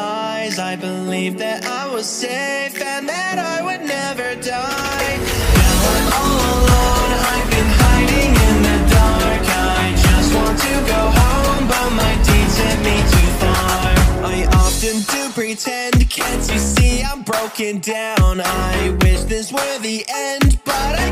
lies. I believed that I was safe and that I would never die. Now I'm all alone. I've been hiding in the dark. I just want to go home, but my deeds sent me too far. I often do pretend. Can't you see I'm broken down? I wish this were the end, but I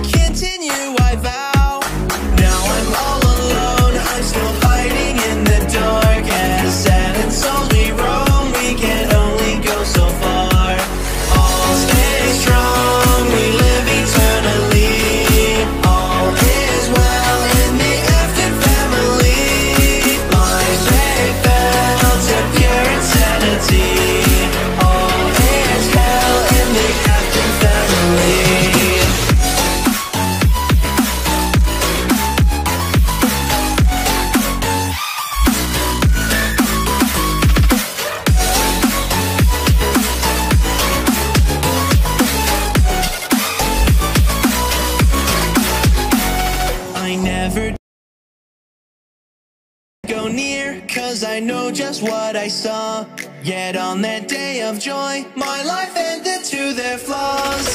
never go near, cause I know just what I saw. Yet on that day of joy, my life ended to their flaws.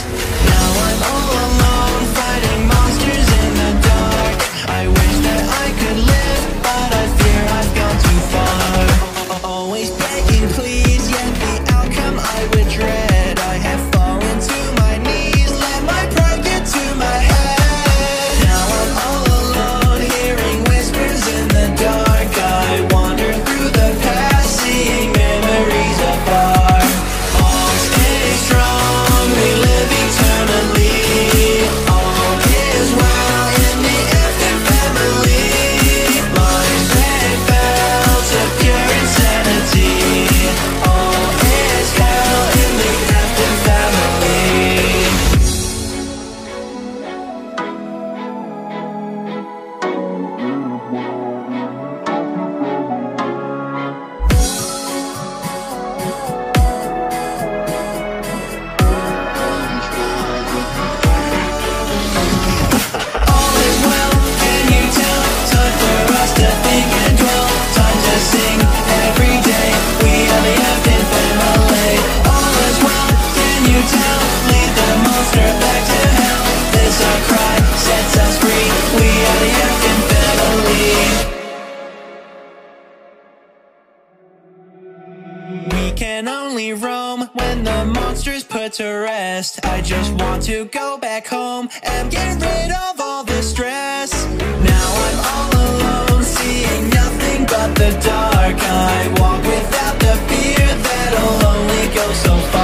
Now I'm all alone, fighting monsters in the dark. I wish that I could live, but I fear I've gone too far. Always begging, please, yet the outcome I would dread. can only roam when the monster's put to rest. I just want to go back home and get rid of all the stress. Now I'm all alone, seeing nothing but the dark. I walk without the fear that'll only go so far.